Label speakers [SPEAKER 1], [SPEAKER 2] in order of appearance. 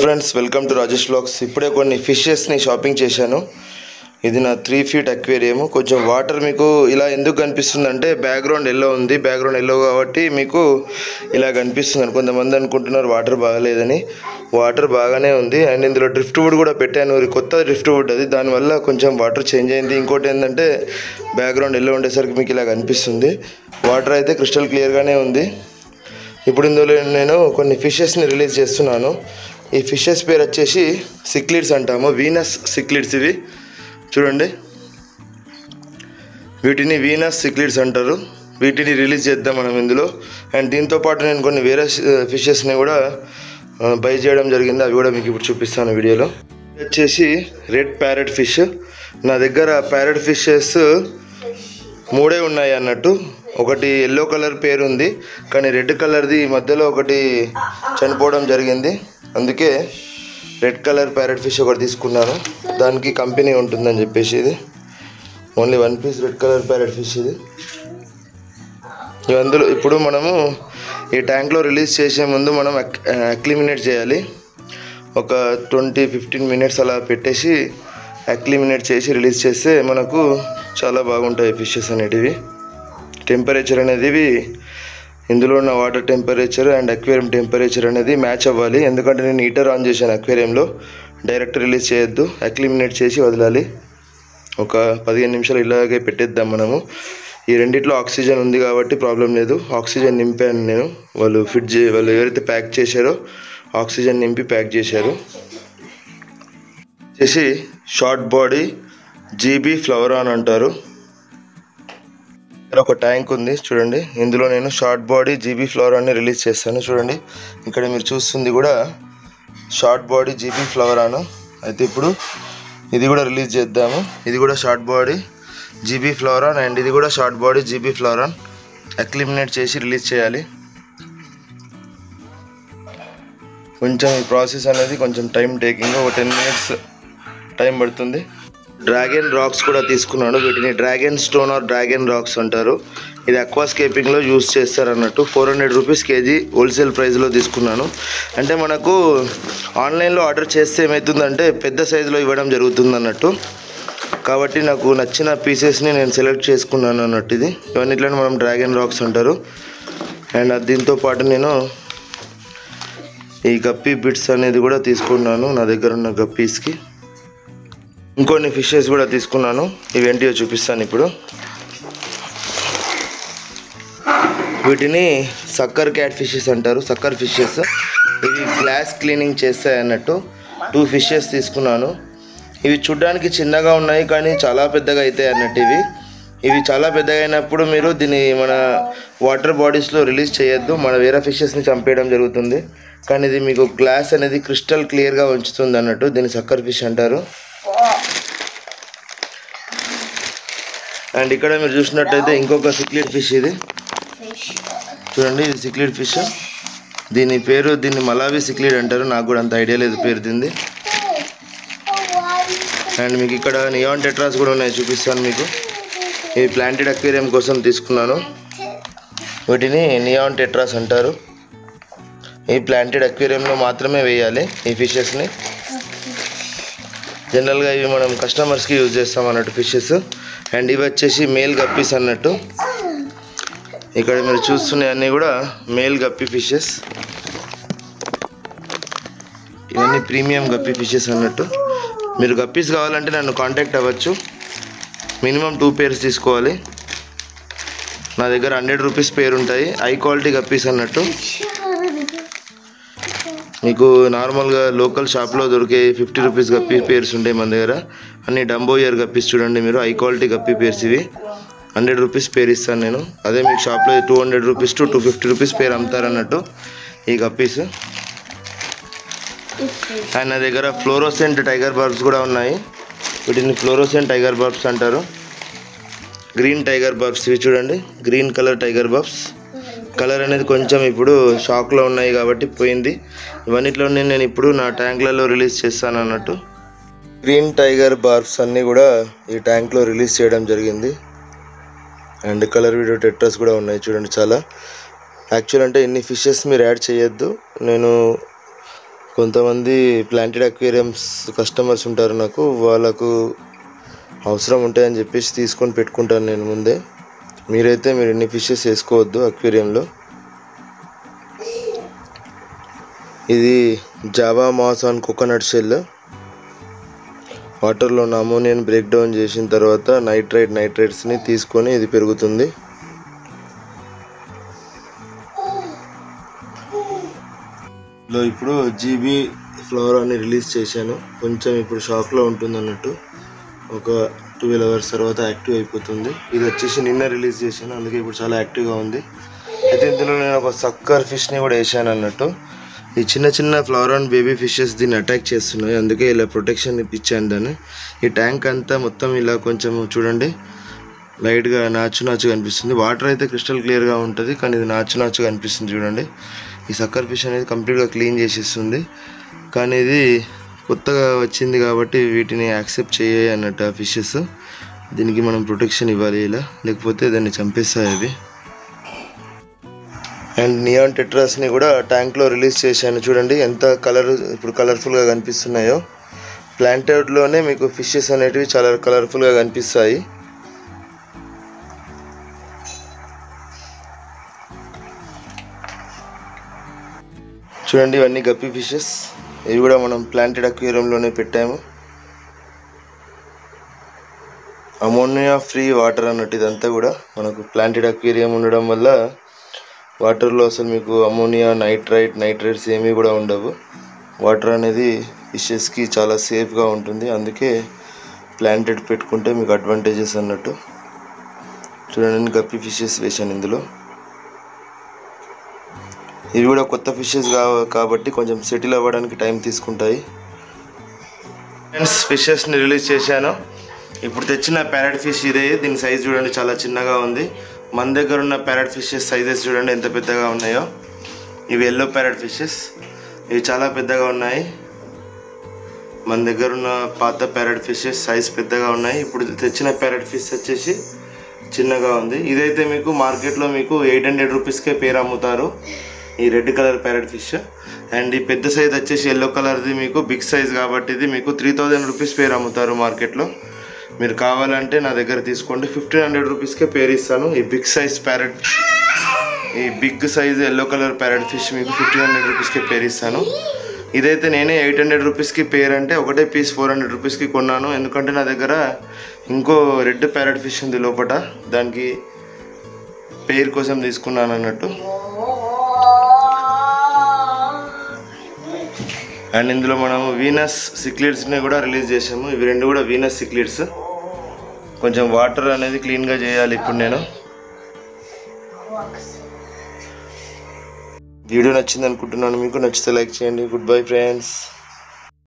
[SPEAKER 1] Friends welcome to Rajesh blogs ఇప్పుడే కొన్ని ఫిషెస్ని షాపింగ్ చేశాను. ఇది నా త్రీ ఫీట్ అక్వేరియం కొంచెం వాటర్ మీకు ఇలా ఎందుకు కనిపిస్తుంది అంటే బ్యాక్గ్రౌండ్ ఎల్లో ఉంది. బ్యాక్గ్రౌండ్ ఎల్లో కాబట్టి మీకు ఇలా కనిపిస్తుంది. కొంతమంది అనుకుంటున్నారు వాటర్ బాగాలేదని. వాటర్ బాగానే ఉంది. అండ్ ఇందులో డ్రిఫ్ట్ వుడ్ కూడా పెట్టాను. కొత్త డ్రిఫ్ట్ వుడ్ అది. దానివల్ల కొంచెం వాటర్ చేంజ్ అయింది. ఇంకోటి ఏంటంటే బ్యాక్గ్రౌండ్ ఎల్లో ఉండేసరికి మీకు ఇలా కనిపిస్తుంది. వాటర్ అయితే క్రిస్టల్ క్లియర్గానే ఉంది. ఇప్పుడు ఇందులో నేను కొన్ని ఫిషెస్ని రిలీజ్ చేస్తున్నాను. ఈ ఫిషెస్ పేరు వచ్చేసి సిక్లిడ్స్ అంటాము. వీనస్ సిక్లిడ్స్ ఇవి. చూడండి. వీటిని వీనస్ సిక్లిడ్స్ అంటారు. వీటిని రిలీజ్ చేద్దాం మనం ఇందులో. అండ్ దీంతో పాటు నేను కొన్ని వేరే ఫిషెస్ని కూడా బై చేయడం జరిగింది. అవి కూడా మీకు ఇప్పుడు చూపిస్తాను వీడియోలో. వచ్చేసి రెడ్ ప్యారెట్ ఫిష్. నా దగ్గర ప్యారెట్ ఫిషెస్ మూడే ఉన్నాయి అన్నట్టు. ఒకటి ఎల్లో కలర్ పేరు ఉంది కానీ రెడ్ కలర్ది మధ్యలో ఒకటి చనిపోవడం జరిగింది. అందుకే రెడ్ కలర్ ప్యారెట్ ఫిష్ ఒకటి తీసుకున్నాను. దానికి కంపెనీ ఉంటుందని చెప్పేసి ఇది. Only one piece red colour parrot fish ఇది. అందులో ఇప్పుడు మనము ఈ ట్యాంక్లో రిలీజ్ చేసే ముందు మనం అక్లిమినేట్ చేయాలి. ఒక ట్వంటీ ఫిఫ్టీన్ మినిట్స్ అలా పెట్టేసి అక్లిమినేట్ చేసి రిలీజ్ చేస్తే మనకు చాలా బాగుంటాయి ఫిషెస్ అనేటివి. టెంపరేచర్ అనేది ఇందులో ఉన్న water temperature and aquarium temperature అనేది మ్యాచ్ అవ్వాలి. ఎందుకంటే నేను హీటర్ ఆన్ చేశాను అక్వేరియంలో డైరెక్ట్ రిలీజ్ చేయొద్దు. అక్లిమినేట్ చేసి వదలాలి. ఒక పదిహేను నిమిషాలు ఇలాగే పెట్టేద్దాం మనము. ఈ రెండిట్లో ఆక్సిజన్ ఉంది కాబట్టి ప్రాబ్లం లేదు. ఆక్సిజన్ నింపాను నేను. వాళ్ళు ఫిట్ చే వాళ్ళు ఎవరైతే ప్యాక్ చేశారో ఆక్సిజన్ నింపి ప్యాక్ చేశారు. చేసి షార్ట్ బాడీ జీబీ ఫ్లవర్ అని అంటారు. ఇక్కడ ఒక ట్యాంక్ ఉంది చూడండి. ఇందులో నేను short body G B flower అని రిలీజ్ చేస్తాను చూడండి. ఇక్కడ మీరు చూస్తుంది కూడా short body G B flower అను. అయితే ఇప్పుడు ఇది కూడా రిలీజ్ చేద్దాము. ఇది కూడా short body G B flowerhorn and ఇది కూడా short body G B flowerhorn acclimate చేసి రిలీజ్ చేయాలి. కొంచెం ఈ ప్రాసెస్ అనేది కొంచెం టైం టేకింగ్ ఒక టెన్ మినిట్స్ టైం పడుతుంది. డ్రాగన్ రాక్స్ కూడా తీసుకున్నాను వీటిని dragon stone or dragon rocks అంటారు. ఇది అక్వాస్కేపింగ్లో యూస్ చేస్తారు అన్నట్టు four hundred rupees K G wholesale ప్రైస్లో తీసుకున్నాను. అంటే మనకు ఆన్లైన్లో ఆర్డర్ చేస్తే ఏమవుతుందంటే పెద్ద సైజులో ఇవ్వడం జరుగుతుంది అన్నట్టు కాబట్టి నాకు నచ్చిన పీసెస్ని నేను సెలెక్ట్ చేసుకున్నాను అన్నట్టు ఇది. ఇవన్నిట్లను మనం డ్రాగన్ రాక్స్ అంటారు. అండ్ దీంతో పాటు నేను ఈ గప్పీ బిట్స్ అనేది కూడా తీసుకున్నాను నా దగ్గర ఉన్న గప్పీస్కి ఇంకొన్ని ఫిషెస్ కూడా తీసుకున్నాను. ఇవేంటియో చూపిస్తాను ఇప్పుడు. వీటిని సక్కర్ క్యాట్ ఫిషెస్ అంటారు. సక్కర్ ఫిషెస్ ఇవి గ్లాస్ క్లీనింగ్ చేస్తాయి అన్నట్టు. టూ ఫిషెస్ తీసుకున్నాను. ఇవి చూడ్డానికి చిన్నగా ఉన్నాయి కానీ చాలా పెద్దగా అవుతాయి అన్నట్టు ఇవి. ఇవి చాలా పెద్దగా అయినప్పుడు మీరు దీన్ని మన వాటర్ బాడీస్లో రిలీజ్ చేయొద్దు. మన వేరే ఫిషెస్ని చంపేయడం జరుగుతుంది. కానీ ఇది మీకు గ్లాస్ అనేది క్రిస్టల్ క్లియర్గా ఉంచుతుంది అన్నట్టు దీన్ని సక్కర్ ఫిష్ అంటారు. అండ్ ఇక్కడ మీరు చూసినట్టయితే ఇంకొక సిక్లిడ్ ఫిష్ ఇది. చూడండి ఇది సిక్లిడ్ ఫిష్ దీని పేరు దీన్ని మలావి సిక్లిడ్ అంటారు. నాకు కూడా అంత ఐడియా లేదు పేరు దీన్ని అండ్ మీకు ఇక్కడ నియాన్ టెట్రాస్ కూడా ఉన్నాయి చూపిస్తాను మీకు. ఇది ప్లాంటెడ్ అక్వేరియం కోసం తీసుకున్నాను. వీటిని నియాన్ టెట్రాస్ అంటారు. ఈ ప్లాంటెడ్ అక్వేరియంలో మాత్రమే వేయాలి ఈ ఫిషెస్ని జనరల్గా ఇవి మనం కస్టమర్స్కి యూజ్ చేస్తాం అన్నట్టు ఫిషెస్. అండ్ ఇవి వచ్చేసి మేల్ గప్పీస్ అన్నట్టు. ఇక్కడ మీరు చూస్తున్న అన్నీ కూడా మేల్ గప్పి ఫిషెస్. ఇవన్నీ ప్రీమియం గప్పి ఫిషెస్ అన్నట్టు. మీరు గప్పీస్ కావాలంటే నన్ను కాంటాక్ట్ అవ్వచ్చు. మినిమం టూ పేర్స్ తీసుకోవాలి. నా దగ్గర హండ్రెడ్ రూపీస్ పేరు ఉంటాయి హై క్వాలిటీ గప్పీస్ అన్నట్టు. మీకు నార్మల్గా లోకల్ షాప్లో దొరికే ఫిఫ్టీ రూపీస్ గప్పి పేర్స్ ఉంటాయి మన దగ్గర. అన్ని డంబో ఇయర్ గప్పీస్ చూడండి మీరు హై క్వాలిటీ గప్పి పేర్స్ ఇవి. హండ్రెడ్ రూపీస్ పేరు ఇస్తాను నేను. అదే మీకు షాప్లో two hundred rupees to two fifty rupees pair అమ్ముతారన్నట్టు ఈ గప్పీస్. అండ్ నా దగ్గర ఫ్లోరోసెంట్ టైగర్ బర్బ్స్ కూడా ఉన్నాయి. వీటిని ఫ్లోరోసెంట్ టైగర్ బర్బ్స్ అంటారు. గ్రీన్ టైగర్ బర్బ్స్ ఇవి చూడండి. Green colour tiger barbs colour అనేది కొంచెం ఇప్పుడు షాక్లో ఉన్నాయి కాబట్టి పోయింది. ఇవన్నిట్లోనే నేను ఇప్పుడు నా ట్యాంక్లలో రిలీజ్ చేస్తాను అన్నట్టు. గ్రీన్ టైగర్ బార్బ్స్ అన్నీ కూడా ఈ ట్యాంక్లో రిలీజ్ చేయడం జరిగింది. అండ్ కలర్ వీడియో టెట్రస్ కూడా ఉన్నాయి చూడండి చాలా. యాక్చువల్ అంటే ఇన్ని ఫిషెస్ మీరు యాడ్ చేయొద్దు. నేను కొంతమంది ప్లాంటెడ్ అక్వేరియమ్స్ కస్టమర్స్ ఉంటారు నాకు. వాళ్ళకు అవసరం ఉంటాయని చెప్పేసి తీసుకొని పెట్టుకుంటాను నేను ముందే. మీరైతే మీరు ఎన్ని ఫిషెస్ వేసుకోవద్దు అక్వేరియంలో ఇది Java moss on coconut shell వాటర్లో ఉన్న అమోనియన్ బ్రేక్ డౌన్ చేసిన తర్వాత నైట్రైట్ నైట్రైట్స్ని తీసుకొని ఇది పెరుగుతుంది. లో ఇప్పుడు జీబీ ఫ్లవర్ అని రిలీజ్ చేశాను. కొంచెం ఇప్పుడు షాక్లో ఉంటుంది అన్నట్టు ఒక ట్వెల్వ్ అవర్స్ తర్వాత యాక్టివ్ అయిపోతుంది. ఇది వచ్చేసి నిన్న రిలీజ్ చేశాను. అందుకే ఇప్పుడు చాలా యాక్టివ్గా ఉంది. అయితే ఇందులో నేను ఒక సక్కర్ ఫిష్ని కూడా వేసాను అన్నట్టు. ఈ చిన్న చిన్న ఫ్లవర్ అండ్ బేబీ ఫిషెస్ దీన్ని అటాక్ చేస్తున్నాయి. అందుకే ఇలా ప్రొటెక్షన్ ఇప్పించాను దాన్ని. ఈ ట్యాంక్ అంతా మొత్తం ఇలా కొంచెం చూడండి. లైట్గా నాచు నాచు అనిపిస్తుంది. వాటర్ అయితే క్రిస్టల్ క్లియర్గా ఉంటుంది కానీ ఇది నాచు నాచు అనిపిస్తుంది చూడండి. ఈ సక్కర్ ఫిష్ అనేది కంప్లీట్గా క్లీన్ చేసేస్తుంది. కానీ ఇది కొత్తగా వచ్చింది కాబట్టి వీటిని యాక్సెప్ట్ చేయాలి అన్నట్టు ఆ ఫిషెస్. దీనికి మనం ప్రొటెక్షన్ ఇవ్వాలి ఇలా. లేకపోతే దాన్ని చంపేస్తాయి అవి. అండ్ నియాన్ టెట్రాస్ని కూడా ట్యాంక్లో రిలీజ్ చేశాను. చూడండి ఎంత కలర్ ఇప్పుడు కలర్ఫుల్గా కనిపిస్తున్నాయో. ప్లాంటెడ్లోనే మీకు ఫిషెస్ అనేటివి చాలా కలర్ఫుల్గా కనిపిస్తాయి. చూడండి ఇవన్నీ గప్పి ఫిషెస్ ఇవి కూడా మనం ప్లాంటెడ్ అక్వేరియంలోనే పెట్టాము. అమోనియా ఫ్రీ వాటర్ అన్నట్టు ఇదంతా కూడా మనకు ప్లాంటెడ్ అక్వేరియం ఉండడం వల్ల వాటర్లో అసలు మీకు అమోనియా నైట్రైట్ నైట్రైట్స్ ఏమీ కూడా ఉండవు. వాటర్ అనేది ఫిషెస్కి చాలా సేఫ్గా ఉంటుంది. అందుకే ప్లాంటెడ్ పెట్టుకుంటే మీకు అడ్వాంటేజెస్ అన్నట్టు. చూడండి గప్పి ఫిషెస్ వేసాను ఇందులో. ఇవి కూడా కొత్త ఫిషెస్ కాబట్టి కొంచెం సెటిల్ అవ్వడానికి టైం తీసుకుంటాయి. ఫ్రెండ్స్ ఫిషెస్ని రిలీజ్ చేశాను. ఇప్పుడు తెచ్చిన ప్యారెట్ ఫిష్ ఇదే. దీని సైజ్ చూడండి చాలా చిన్నగా ఉంది. మన దగ్గర ఉన్న ప్యారెట్ ఫిషెస్ సైజెస్ చూడండి ఎంత పెద్దగా ఉన్నాయో. ఇవి ఎల్లో ప్యారెట్ ఫిషెస్ ఇవి చాలా పెద్దగా ఉన్నాయి. మన దగ్గర ఉన్న పాత ప్యారెట్ ఫిషెస్ సైజ్ పెద్దగా ఉన్నాయి. ఇప్పుడు తెచ్చిన ప్యారెట్ ఫిష్ వచ్చేసి చిన్నగా ఉంది. ఇదైతే మీకు మార్కెట్లో మీకు ఎయిట్ హండ్రెడ్ రూపీస్కే పేరు అమ్ముతారు. ఈ red colour parrot fish. And ఈ పెద్ద సైజ్ వచ్చేసి ఎల్లో కలర్ది మీకు బిగ్ సైజ్ కాబట్టి ఇది మీకు త్రీ థౌజండ్ రూపీస్ పేరు అమ్ముతారు మార్కెట్లో మీరు కావాలంటే నా దగ్గర తీసుకోండి. ఫిఫ్టీన్ హండ్రెడ్ రూపీస్కే పేరు ఇస్తాను. ఈ బిగ్ సైజ్ ప్యారెట్ ఈ big size yellow colour parrot fish మీకు ఫిఫ్టీన్ హండ్రెడ్ రూపీస్కే పేరు ఇస్తాను. ఇదైతే నేనే ఎయిట్ హండ్రెడ్ రూపీస్కి పేరు అంటే ఒకటే పీస్ ఫోర్ హండ్రెడ్ రూపీస్కి కొన్నాను. ఎందుకంటే నా దగ్గర ఇంకో రెడ్ ప్యారెట్ ఫిష్ ఉంది లోపల దానికి పేరు కోసం తీసుకున్నాను అన్నట్టు. అండ్ ఇందులో మనము వీనస్ సిక్లిడ్స్ని కూడా రిలీజ్ చేసాము ఇవి రెండు కూడా వీనస్ సిక్లిడ్స్. కొంచెం వాటర్ అనేది క్లీన్గా చేయాలి ఇప్పుడు నేను. వీడియో నచ్చింది అనుకుంటున్నాను. మీకు నచ్చితే లైక్ చేయండి. Good bye friends